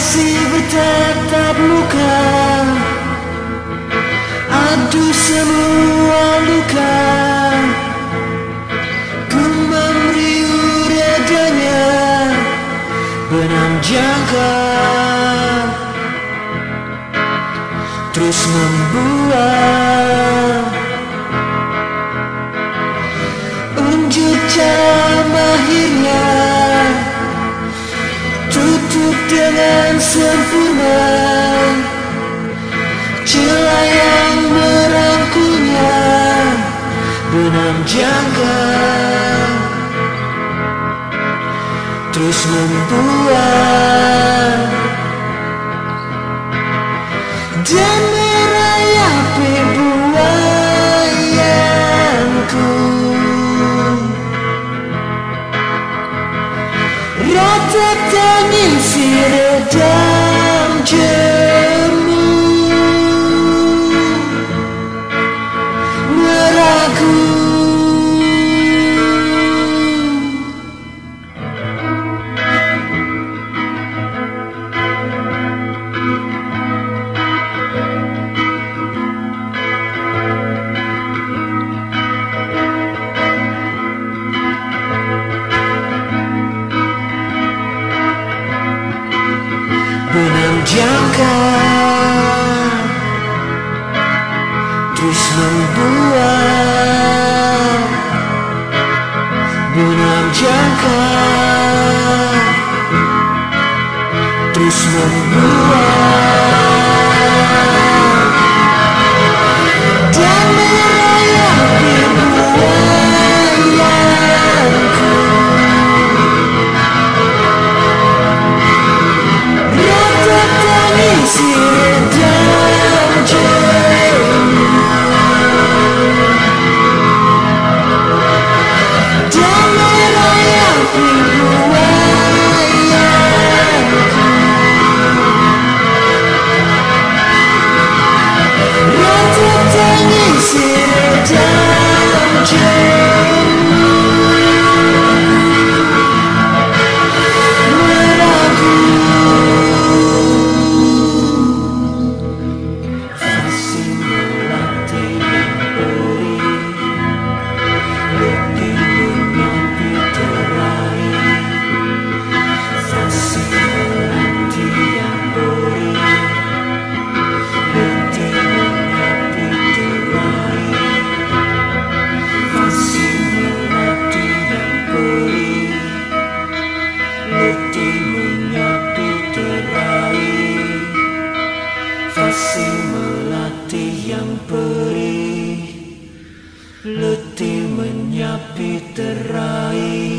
masih bertatap muka. Aduh semua luka. Ku memberi redanya. Benang jangka Terus membuat dengan sempurna. Celah yang merangkulnya Benang jangka. Terus membuat Dan merayapi buayanku Rata it down. Jangka Terus membuat benang jangka Terus membuat letih menyapi terai.